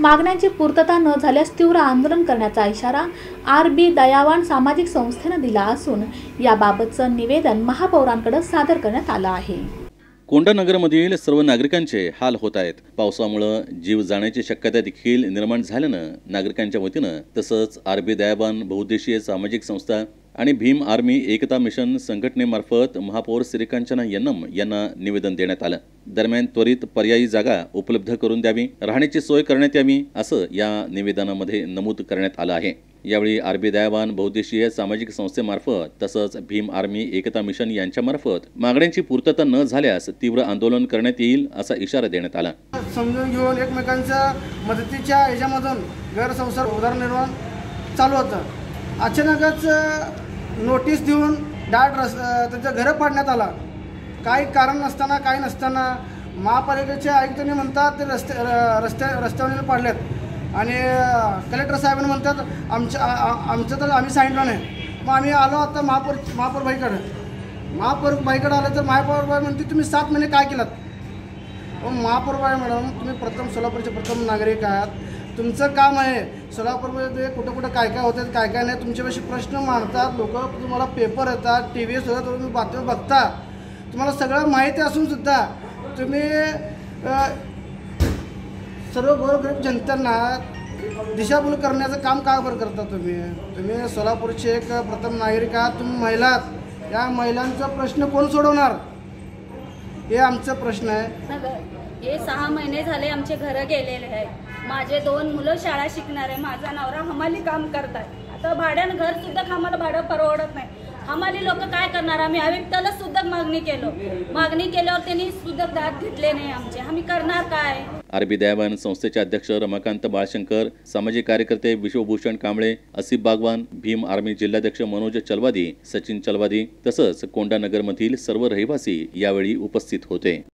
मागण्यांची पूर्तता न झाल्यास तीव्र आंदोलन करण्याचा इशारा आर बी दयावान सामाजिक संस्थेनं दिला असून याबाबतचं निवेदन महापौरांकडे सादर करण्यात आलं आहे. कोंडानगरमधील सर्व नागरिकांचे हाल होत आहेत. पावसामुळं जीव जाण्याची शक्यता देखील निर्माण झाल्यानं नागरिकांच्या वतीनं तसंच आरबी दयाबान बहुद्देशीय सामाजिक संस्था आणि भीम आर्मी एकता मिशन संघटनेमार्फत महापौर श्रीकांचना यन्नम यांना निवेदन देण्यात आलं. दरम्यान त्वरित पर्यायी जागा उपलब्ध करून द्यावी राहण्याची सोय करण्यात यावी असं या निवेदनामध्ये नमूद करण्यात आलं आहे. यावेळी आरबी दयावान बहुद्देशीय सामाजिक संस्थेमार्फत तसंच भीम आर्मी एकता मिशन यांच्यामार्फत मागण्यांची पूर्तता न झाल्यास तीव्र आंदोलन करण्यात येईल असा इशारा देण्यात आला. समजून घेऊन एकमेकांच्या मदतीच्या याच्यामधून गैरसंसार उदरनिर्माण चालू होतं. अचानकच नोटीस देऊन डाट रस त्यांचं घरं पाडण्यात आला. काही कारण नसताना काही नसताना महापालिकेचे आयुक्तांनी म्हणतात ते रस्ते रस्ते रस्त्या रस्त्यावर पाडलेत. आणि कलेक्टर साहेबांनी म्हणतात आमच्या आमचं तर आम्ही सांगितलं नाही. मग आम्ही आलो आता महापौर महापौर भाईकडं महापौर भाईकडं आलं तर महापौर भाई म्हणते तुम्ही सात महिने काय केलात? महापौर भाई मॅडम तुम्ही प्रथम सोलापूरचे प्रथम नागरिक आहात. तुमचं काम आहे. सोलापूरमध्ये कुठं कुठं काय काय होतं काय काय नाही तुमच्यापाशी प्रश्न मांडतात. लोक तुम्हाला पेपर येतात टी व्ही सुद्धा तुम्ही बातम्या बघता. तुम्हाला सगळं माहिती असून सुद्धा तुम्ही सर्व गोरगरीब जनतांना दिशाभूल करण्याचं काम का बरं करता तुम्ही? तुम्ही सोलापूरचे एक प्रथम नागरिक आहात तुम्ही महिला या महिलांचा प्रश्न कोण सोडवणार? हे आमचा प्रश्न आहे. हे सहा महिने झाले आमचे घर गेलेले आहे माझे दोन मुलं शाळा शिकणार आहे. माझा नवरा हमाली काम करतात आता भाड्यानं घर सुद्धा आम्हाला भाडं परवडत नाही. हमाली लोक काय करणार? आम्ही आयुक्ताला सुद्धा मागणी केलो. मागणी केल्यावर त्यांनी सुद्धा दाद घेतले नाही आमचे. आम्ही करणार काय? आरबी दयावान संस्थेचे अध्यक्ष रमाकांत बाळशंकर सामाजिक कार्यकर्ते विश्वभूषण कांबळे असिफ बागवान भीम आर्मी जिल्हाध्यक्ष मनोज चलवादी सचिन चलवादी तसंच कोंडानगरमधील सर्व रहिवासी यावेळी उपस्थित होते.